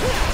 Yeah!